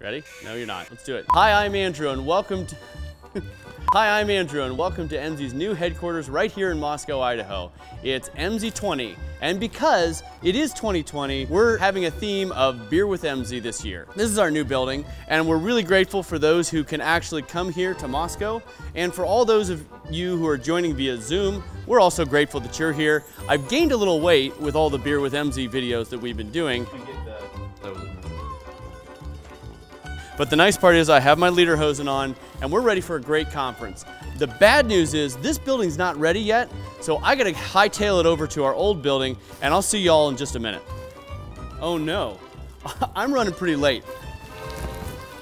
Ready? No, you're not. Let's do it. Hi, I'm Andrew, and welcome to. Hi, I'm Andrew, and welcome to Emsi's new headquarters right here in Moscow, Idaho. It's Emsi20, and because it is 2020, we're having a theme of Beer with Emsi this year. This is our new building, and we're really grateful for those who can actually come here to Moscow, and for all those of you who are joining via Zoom, we're also grateful that you're here. I've gained a little weight with all the Beer with Emsi videos that we've been doing. But the nice part is I have my leader lederhosen on and we're ready for a great conference. The bad news is this building's not ready yet, so I gotta hightail it over to our old building and I'll see y'all in just a minute. Oh no, I'm running pretty late.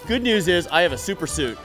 Good news is I have a super suit.